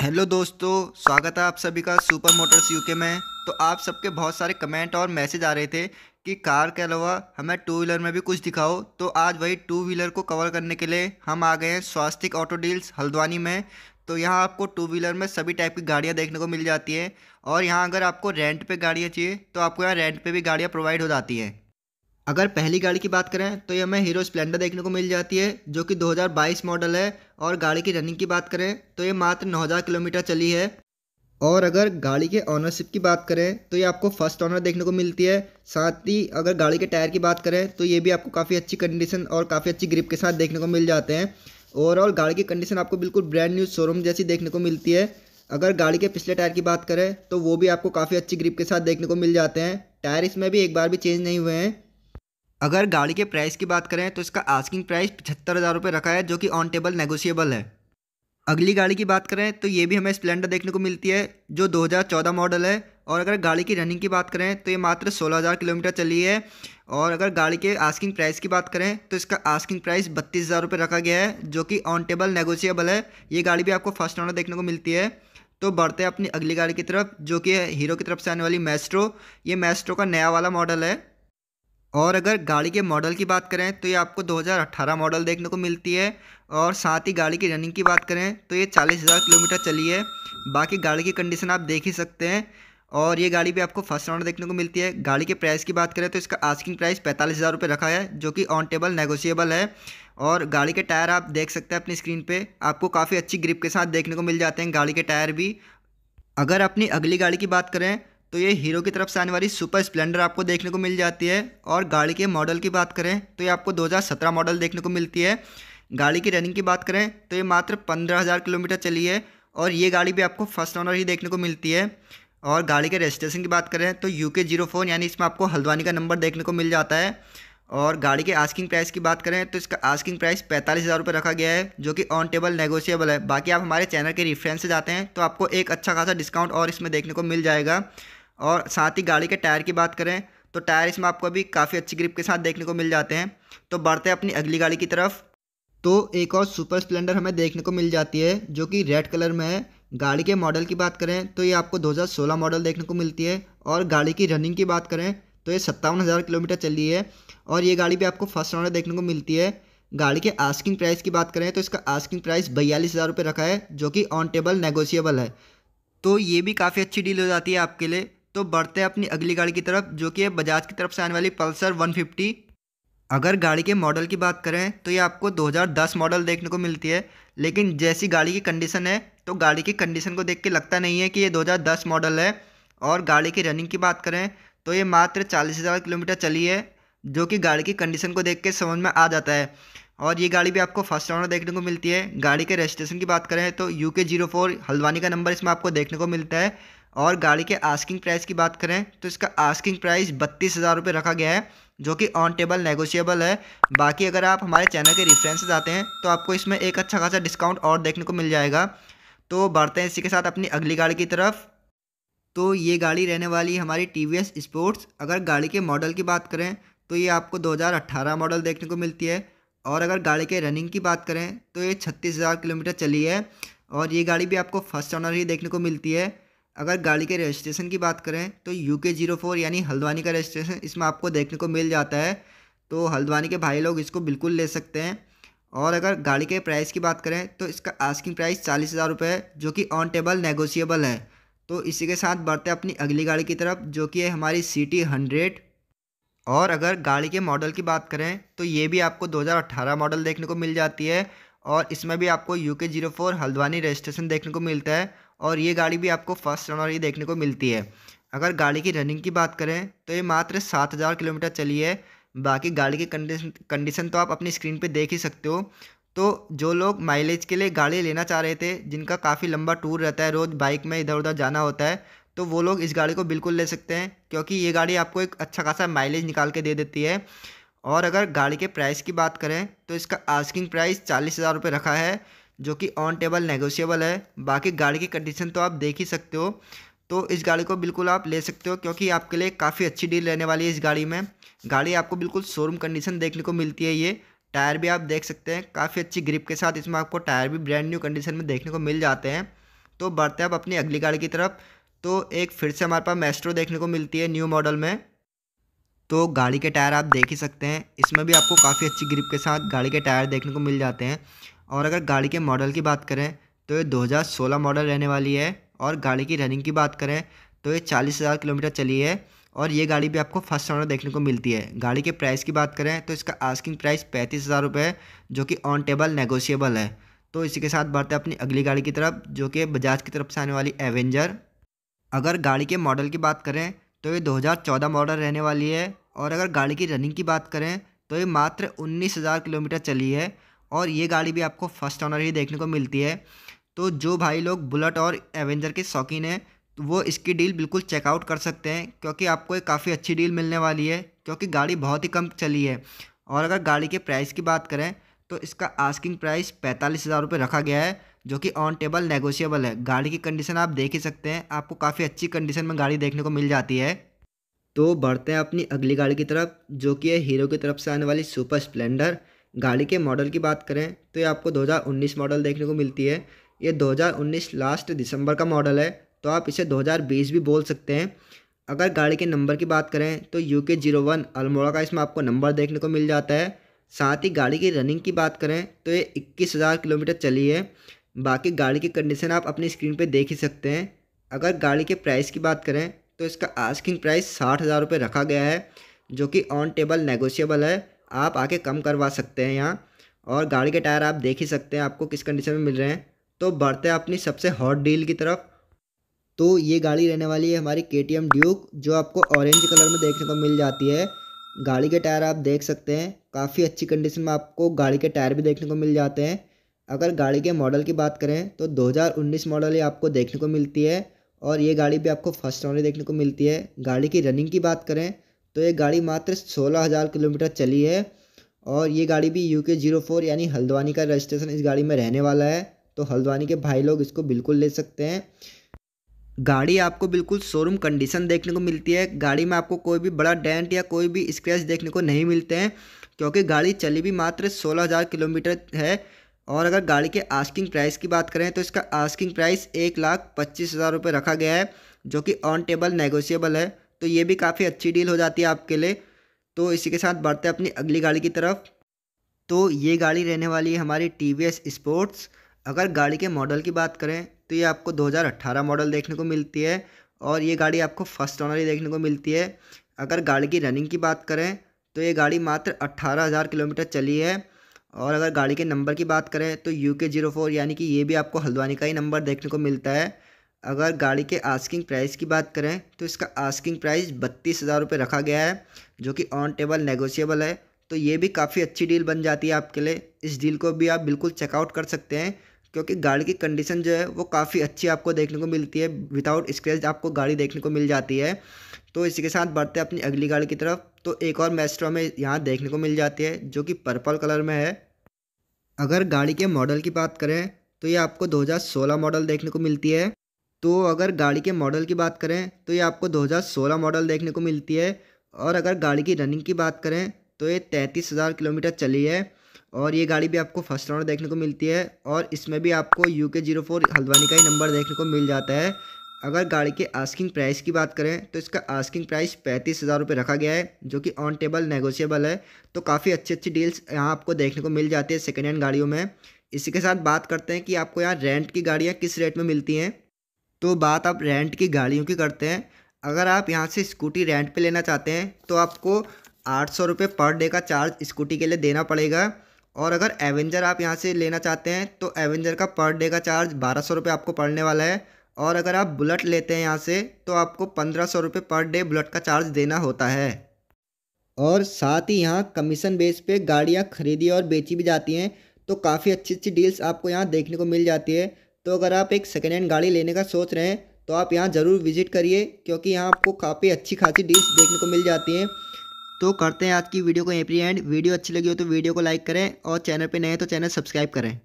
Hello दोस्तों, स्वागत है आप सभी का सुपर मोटर्स यूके में। तो आप सबके बहुत सारे कमेंट और मैसेज आ रहे थे कि कार के अलावा हमें टू व्हीलर में भी कुछ दिखाओ। तो आज वही टू व्हीलर को कवर करने के लिए हम आ गए हैं स्वास्तिक ऑटो डील्स हल्द्वानी में। तो यहाँ आपको टू व्हीलर में सभी टाइप की गाड़ियाँ देखने को मिल जाती हैं। और यहाँ अगर आपको रेंट पर गाड़ियाँ चाहिए तो आपको यहाँ रेंट पर भी गाड़ियाँ प्रोवाइड हो जाती हैं। अगर पहली गाड़ी की बात करें तो ये हमें हीरो स्प्लेंडर देखने को मिल जाती है, जो कि 2022 मॉडल है, और गाड़ी की रनिंग की बात करें तो ये मात्र 9000 किलोमीटर चली है। और अगर गाड़ी के ऑनरशिप की बात करें तो ये आपको फ़र्स्ट ऑनर देखने को मिलती है। साथ ही अगर गाड़ी के टायर की बात करें तो ये भी आपको काफ़ी अच्छी कंडीशन और काफ़ी अच्छी ग्रिप के साथ देखने को मिल जाते हैं। ओवरऑल गाड़ी की कंडीशन आपको बिल्कुल ब्रांड न्यू शोरूम जैसी देखने को मिलती है। अगर गाड़ी के पिछले टायर की बात करें तो वो भी आपको काफ़ी अच्छी ग्रिप के साथ देखने को मिल जाते हैं। टायर इसमें भी एक बार भी चेंज नहीं हुए हैं। अगर गाड़ी के प्राइस की बात करें तो इसका आस्किंग प्राइस पचहत्तर हज़ार रुपये रखा है, जो कि ऑन टेबल नेगोशिएबल है। अगली गाड़ी की बात करें तो ये भी हमें स्प्लेंडर देखने को मिलती है, जो 2014 मॉडल है। और अगर गाड़ी की रनिंग की बात करें तो ये मात्र 16000 किलोमीटर चली है। और अगर गाड़ी के आस्किंग प्राइस की बात करें तो इसका आस्किंग प्राइस बत्तीस हज़ार रुपये रखा गया है, जो कि ऑन टेबल नेगोशिएबल है। ये गाड़ी भी आपको फ़र्स्ट ऑनर देखने को मिलती है। तो बढ़ते हैं अपनी अगली गाड़ी की तरफ़, जो कि हीरो की तरफ़ से आने वाली मैस्ट्रो ये मैस्ट्रो का नया वाला मॉडल है। और अगर गाड़ी के मॉडल की बात करें तो ये आपको 2018 मॉडल देखने को मिलती है। और साथ ही गाड़ी की रनिंग की बात करें तो ये चालीस हज़ार किलोमीटर चली है। बाकी गाड़ी की कंडीशन आप देख ही सकते हैं। और ये गाड़ी भी आपको फ़र्स्ट राउंड देखने को मिलती है। गाड़ी के प्राइस की बात करें तो इसका आस्किंग प्राइस पैंतालीस हज़ार रुपये रखा है, जो कि ऑन टेबल नेगोशिएबल है। और गाड़ी के टायर आप देख सकते हैं अपनी स्क्रीन पे। आपको काफ़ी अच्छी ग्रिप के साथ देखने को मिल जाते हैं गाड़ी के टायर भी। अगर अपनी अगली गाड़ी की बात करें तो ये हीरो की तरफ़ से आने वाली सुपर स्प्लेंडर आपको देखने को मिल जाती है। और गाड़ी के मॉडल की बात करें तो ये आपको 2017 मॉडल देखने को मिलती है। गाड़ी की रनिंग की बात करें तो ये मात्र पंद्रह हज़ार किलोमीटर चली है और ये गाड़ी भी आपको फ़र्स्ट ऑनर ही देखने को मिलती है। और गाड़ी के रजिस्ट्रेशन की बात करें तो यू के ज़ीरो यानी इसमें आपको हल्द्वानी का नंबर देखने को मिल जाता है। और गाड़ी के आस्किंग प्राइस की बात करें तो इसका आस्किंग प्राइस पैंतालीस हज़ार रुपये रखा गया है, जो कि ऑन टेबल नेगोशिएबल है। बाकी आप हमारे चैनल के रेफरेंस से जाते हैं तो आपको एक अच्छा खासा डिस्काउंट और इसमें देखने को मिल जाएगा। और साथ ही गाड़ी के टायर की बात करें तो टायर इसमें आपको अभी काफ़ी अच्छी ग्रिप के साथ देखने को मिल जाते हैं। तो बढ़ते हैं अपनी अगली गाड़ी की तरफ़। तो एक और सुपर स्प्लेंडर हमें देखने को मिल जाती है, जो कि रेड कलर में है। गाड़ी के मॉडल की बात करें तो ये आपको 2016 मॉडल देखने को मिलती है। और गाड़ी की रनिंग की बात करें तो ये सत्तावन हज़ार किलोमीटर चली है। और ये गाड़ी भी आपको फ़र्स्ट ऑनर देखने को मिलती है। गाड़ी के आस्किंग प्राइस की बात करें तो इसका आस्किंग प्राइस बयालीस हज़ार रुपये रखा है, जो कि ऑन टेबल नेगोशिएबल है। तो ये भी काफ़ी अच्छी डील हो जाती है आपके लिए। तो बढ़ते हैं अपनी अगली गाड़ी की तरफ़, जो कि है बजाज की तरफ़ से आने वाली पल्सर 150 अगर गाड़ी के मॉडल की बात करें तो ये आपको 2010 मॉडल देखने को मिलती है, लेकिन जैसी गाड़ी की कंडीशन है तो गाड़ी की कंडीशन को देख के लगता नहीं है कि ये 2010 मॉडल है। और गाड़ी की रनिंग की बात करें तो ये मात्र चालीस हज़ार किलोमीटर चली है, जो कि गाड़ी की कंडीशन को देख के समझ में आ जाता है। और ये गाड़ी भी आपको फ़र्स्ट ऑनर देखने को मिलती है। गाड़ी के रजिस्ट्रेशन की बात करें तो यू के ज़ीरो फोर हल्द्वानी का नंबर इसमें आपको देखने को मिलता है। और गाड़ी के आस्किंग प्राइस की बात करें तो इसका आस्किंग प्राइस बत्तीस हज़ार रुपये रखा गया है, जो कि ऑन टेबल नेगोशिएबल है। बाकी अगर आप हमारे चैनल के रेफरेंसेस आते हैं तो आपको इसमें एक अच्छा खासा डिस्काउंट और देखने को मिल जाएगा। तो बढ़ते हैं इसी के साथ अपनी अगली गाड़ी की तरफ़। तो ये गाड़ी रहने वाली हमारी टी वी स्पोर्ट्स अगर गाड़ी के मॉडल की बात करें तो ये आपको 2018 मॉडल देखने को मिलती है। और अगर गाड़ी के रनिंग की बात करें तो ये छत्तीस हज़ार किलोमीटर चली है। और ये गाड़ी भी आपको फ़र्स्ट ऑनर ही देखने को मिलती है। अगर गाड़ी के रजिस्ट्रेशन की बात करें तो यू के ज़ीरो फोर यानी हल्द्वानी का रजिस्ट्रेशन इसमें आपको देखने को मिल जाता है। तो हल्द्वानी के भाई लोग इसको बिल्कुल ले सकते हैं। और अगर गाड़ी के प्राइस की बात करें तो इसका आस्किंग प्राइस चालीस हज़ार रुपये है, जो कि ऑन टेबल नेगोशिएबल है। तो इसी के साथ बढ़ते अपनी अगली गाड़ी की तरफ़, जो कि है हमारी सी टी हंड्रेड और अगर गाड़ी के मॉडल की बात करें तो ये भी आपको 2018 मॉडल देखने को मिल जाती है। और इसमें भी आपको यू के ज़ीरो फोर हल्द्वानी रजिस्ट्रेशन देखने को मिलता है। और ये गाड़ी भी आपको फ़र्स्ट ओनर ही देखने को मिलती है। अगर गाड़ी की रनिंग की बात करें तो ये मात्र सात हज़ार किलोमीटर चली है। बाकी गाड़ी की कंडीशन कंडीशन तो आप अपनी स्क्रीन पे देख ही सकते हो। तो जो लोग माइलेज के लिए गाड़ी लेना चाह रहे थे, जिनका काफ़ी लंबा टूर रहता है रोज़ बाइक में इधर उधर जाना होता है तो वो लोग इस गाड़ी को बिल्कुल ले सकते हैं, क्योंकि ये गाड़ी आपको एक अच्छा खासा माइलेज निकाल के दे देती है। और अगर गाड़ी के प्राइस की बात करें तो इसका आस्किंग प्राइस चालीस हज़ार रुपये रखा है। जो कि ऑन टेबल नेगोशिएबल है। बाकी गाड़ी की कंडीशन तो आप देख ही सकते हो। तो इस गाड़ी को बिल्कुल आप ले सकते हो, क्योंकि आपके लिए काफ़ी अच्छी डील रहने वाली है इस गाड़ी में। गाड़ी आपको बिल्कुल शोरूम कंडीशन देखने को मिलती है ये। टायर भी आप देख सकते हैं, काफ़ी अच्छी ग्रिप के साथ इसमें आपको टायर भी ब्रांड न्यू कंडीशन में देखने को मिल जाते हैं। तो बढ़ते आप अपनी अगली गाड़ी की तरफ़। तो एक फिर से हमारे पास मेस्ट्रो देखने को मिलती है न्यू मॉडल में। तो गाड़ी के टायर आप देख ही सकते हैं। इसमें भी आपको काफ़ी अच्छी ग्रिप के साथ गाड़ी के टायर देखने को मिल जाते हैं। और अगर गाड़ी के मॉडल की बात करें तो ये 2016 मॉडल रहने वाली है और गाड़ी की रनिंग की बात करें तो ये चालीस हज़ार किलोमीटर चली है और ये गाड़ी भी आपको फ़र्स्ट ऑनर देखने को मिलती है। गाड़ी के प्राइस की बात करें तो इसका आस्किंग प्राइस पैंतीस हज़ार रुपये जो कि ऑन टेबल नेगोशिएबल है। तो इसी के साथ बढ़ते अपनी अगली गाड़ी की तरफ़, जो कि बजाज की तरफ़ से आने वाली एवेंजर। अगर गाड़ी के मॉडल की बात करें तो ये 2014 मॉडल रहने वाली है और अगर गाड़ी की रनिंग की बात करें तो ये मात्र उन्नीस हज़ार किलोमीटर चली है और ये गाड़ी भी आपको फ़र्स्ट ऑनर ही देखने को मिलती है। तो जो भाई लोग बुलेट और एवेंजर के शौकीन हैं तो वो इसकी डील बिल्कुल चेकआउट कर सकते हैं, क्योंकि आपको एक काफ़ी अच्छी डील मिलने वाली है, क्योंकि गाड़ी बहुत ही कम चली है। और अगर गाड़ी के प्राइस की बात करें तो इसका आस्किंग प्राइस पैंतालीस हज़ार रुपये रखा गया है, जो कि ऑन टेबल नेगोशिएबल है। गाड़ी की कंडीशन आप देख ही सकते हैं, आपको काफ़ी अच्छी कंडीशन में गाड़ी देखने को मिल जाती है। तो बढ़ते हैं अपनी अगली गाड़ी की तरफ़, जो कि है हीरो की तरफ़ से आने वाली सुपर स्प्लेंडर गाड़ी के मॉडल की बात करें तो ये आपको 2019 मॉडल देखने को मिलती है। ये 2019 लास्ट दिसंबर का मॉडल है तो आप इसे 2020 भी बोल सकते हैं। अगर गाड़ी के नंबर की बात करें तो यू के ज़ीरो वन अल्मोड़ा का इसमें आपको नंबर देखने को मिल जाता है। साथ ही गाड़ी की रनिंग की बात करें तो ये इक्कीस हज़ार किलोमीटर चली है। बाकी गाड़ी की कंडीशन आप अपनी स्क्रीन पर देख ही सकते हैं। अगर गाड़ी के प्राइस की बात करें तो इसका आस्किंग प्राइस साठ हज़ार रुपये रखा गया है, जो कि ऑन टेबल नेगोशिएबल है। आप आके कम करवा सकते हैं यहाँ। और गाड़ी के टायर आप देख ही सकते हैं, आपको किस कंडीशन में मिल रहे हैं। तो बढ़ते हैं अपनी सबसे हॉट डील की तरफ़। तो ये गाड़ी रहने वाली है हमारी के टी ड्यूक जो आपको ऑरेंज कलर में देखने को मिल जाती है। गाड़ी के टायर आप देख सकते हैं, काफ़ी अच्छी कंडीशन में आपको गाड़ी के टायर भी देखने को मिल जाते हैं। अगर गाड़ी के मॉडल की बात करें तो 2019 मॉडल ही आपको देखने को मिलती है। और ये गाड़ी भी आपको फ़र्स्ट ओनर देखने को मिलती है। गाड़ी की रनिंग की बात करें तो ये गाड़ी मात्र सोलह हज़ार किलोमीटर चली है और ये गाड़ी भी यू के ज़ीरो फोर यानी हल्द्वानी का रजिस्ट्रेशन इस गाड़ी में रहने वाला है। तो हल्द्वानी के भाई लोग इसको बिल्कुल ले सकते हैं। गाड़ी आपको बिल्कुल शोरूम कंडीशन देखने को मिलती है। गाड़ी में आपको कोई भी बड़ा डेंट या कोई भी स्क्रैच देखने को नहीं मिलते हैं, क्योंकि गाड़ी चली भी मात्र सोलह हज़ार किलोमीटर है। और अगर गाड़ी के आस्किंग प्राइस की बात करें तो इसका आस्किंग प्राइस एक लाख पच्चीस हज़ार रुपये रखा गया है, जो कि ऑन टेबल नेगोशिएबल है। तो ये भी काफ़ी अच्छी डील हो जाती है आपके लिए। तो इसी के साथ बढ़ते हैं अपनी अगली गाड़ी की तरफ़। तो ये गाड़ी रहने वाली है हमारी टी वी एस स्पोर्ट्स अगर गाड़ी के मॉडल की बात करें तो ये आपको 2018 मॉडल देखने को मिलती है और ये गाड़ी आपको फ़र्स्ट ऑनर ही देखने को मिलती है। अगर गाड़ी की रनिंग की बात करें तो ये गाड़ी मात्र अट्ठारह हज़ार किलोमीटर चली है। और अगर गाड़ी के नंबर की बात करें तो यू के ज़ीरो फोर यानी कि ये भी आपको हल्द्वानी का ही नंबर देखने को मिलता है। अगर गाड़ी के आस्किंग प्राइस की बात करें तो इसका आस्किंग प्राइस बत्तीस हज़ार रुपये रखा गया है, जो कि ऑन टेबल नेगोशिएबल है। तो ये भी काफ़ी अच्छी डील बन जाती है आपके लिए। इस डील को भी आप बिल्कुल चेकआउट कर सकते हैं, क्योंकि गाड़ी की कंडीशन जो है, वो काफ़ी अच्छी आपको देखने को मिलती है। विदाउट स्क्रैच आपको गाड़ी देखने को मिल जाती है। तो इसी के साथ बढ़ते हैं अपनी अगली गाड़ी की तरफ़। तो एक और मेस्ट्रो में यहाँ देखने को मिल जाती है, जो कि पर्पल कलर में है। अगर गाड़ी के मॉडल की बात करें तो ये आपको 2016 मॉडल देखने को मिलती है। तो अगर गाड़ी के मॉडल की बात करें तो ये आपको 2016 मॉडल देखने को मिलती है। और अगर गाड़ी की रनिंग की बात करें तो ये तैंतीस हज़ार किलोमीटर चली है। और ये गाड़ी भी आपको फ़र्स्ट राउंड देखने को मिलती है। और इसमें भी आपको यू के ज़ीरो फोर हल्द्वानी का ही नंबर देखने को मिल जाता है। अगर गाड़ी के आस्किंग प्राइस की बात करें तो इसका आस्किंग प्राइस पैंतीस हज़ार रुपये रखा गया है, जो कि ऑन टेबल नेगोशिएबल है। तो काफ़ी अच्छी अच्छी डील्स यहाँ आपको देखने को मिल जाती है सेकेंड हैंड गाड़ियों में। इसी के साथ बात करते हैं कि आपको यहाँ रेंट की गाड़ियाँ किस रेट में मिलती हैं। तो बात आप रेंट की गाड़ियों की करते हैं। अगर आप यहाँ से स्कूटी रेंट पे लेना चाहते हैं तो आपको आठ सौ रुपये पर डे का चार्ज स्कूटी के लिए देना पड़ेगा। और अगर एवेंजर आप यहाँ से लेना चाहते हैं तो एवेंजर का पर डे का चार्ज बारह सौ रुपये आपको पड़ने वाला है। और अगर आप बुलेट लेते हैं यहाँ से तो आपको पंद्रह सौ रुपये पर डे बुलेट का चार्ज देना होता है। और साथ ही यहाँ कमीशन बेस पे गाड़ियाँ खरीदी और बेची भी जाती हैं तो काफ़ी अच्छी अच्छी डील्स आपको यहाँ देखने को मिल जाती है। तो अगर आप एक सेकेंड हैंड गाड़ी लेने का सोच रहे हैं तो आप यहाँ ज़रूर विज़िट करिए, क्योंकि यहाँ आपको काफ़ी अच्छी खासी डील्स देखने को मिल जाती हैं। तो करते हैं आज की वीडियो को यहीं पर एंड वीडियो अच्छी लगी हो तो वीडियो को लाइक करें और चैनल पे नए तो चैनल सब्सक्राइब करें।